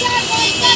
¡Vaya, vaya!